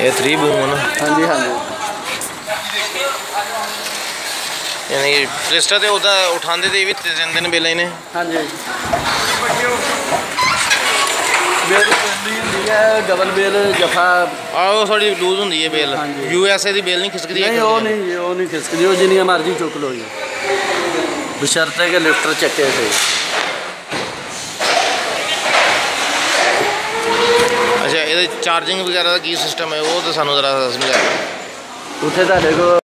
ਇਹ 3 ਬੂਮ ਨਾ। ਹਾਂਜੀ ਹਾਂਜੀ। ਯਾਨੀ ਟ੍ਰਿਸਟਰ ਤੇ ਉਹਦਾ ਉਠਾਉਂਦੇ ਤੇ ਵੀ ਤਿੰਨ ਦਿਨ ਬਿੱਲ ਇਹਨੇ ਹਾਂਜੀ। ਬੇਲ ਹੁੰਦੀ ਹੈ ਡਬਲ ਬੇਲ ਜਫਾ। ਆਹ ਥੋੜੀ ਲੂਜ਼ ਹੁੰਦੀ ਹੈ ਬਿੱਲ। ਯੂ ਐਸ ਏ ਦੀ ਬਿੱਲ ਨਹੀਂ ਖਿਸਕਦੀ ਨਹੀਂ ਉਹ ਨਹੀਂ ਉਹ ਨਹੀਂ ਖਿਸਕਦੀ ਉਹ ਜਿੰਨੀਆਂ ਮਰਜ਼ੀ ਚੁੱਕ ਲਓ ਜੀ। ਬਸ਼ਰਤੇ ਕਿ ਲਿਫਟਰ ਚੱਕੇ ਤੇ। ਚਾਰਜਿੰਗ ਵਗੈਰਾ ਦਾ ਕੀ ਸਿਸਟਮ ਹੈ ਉਹ ਤਾਂ ਸਾਨੂੰ ਜ਼ਰਾ ਸਮਝਾਓ ਉੱਥੇ ਤੁਹਾਡੇ ਕੋਲ